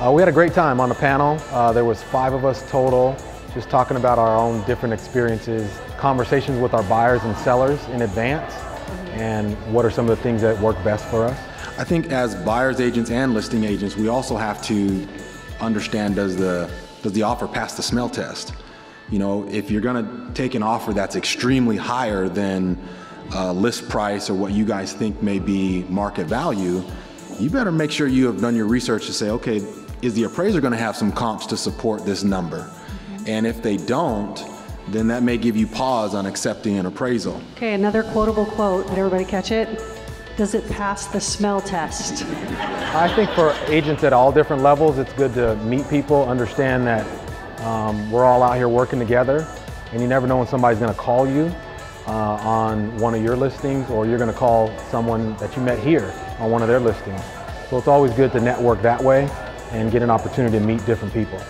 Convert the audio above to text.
Uh, we had a great time on the panel. Uh, there was five of us total, just talking about our own different experiences, conversations with our buyers and sellers in advance, and what are some of the things that work best for us. I think as buyers agents and listing agents, we also have to understand does the does the offer pass the smell test? You know, if you're going to take an offer that's extremely higher than uh, list price or what you guys think may be market value, you better make sure you have done your research to say, okay, is the appraiser going to have some comps to support this number? And if they don't, then that may give you pause on accepting an appraisal. Okay, another quotable quote. Did everybody catch it? Does it pass the smell test? I think for agents at all different levels, it's good to meet people, understand that um, we're all out here working together, and you never know when somebody's going to call you uh, on one of your listings, or you're going to call someone that you met here on one of their listings. So it's always good to network that way and get an opportunity to meet different people.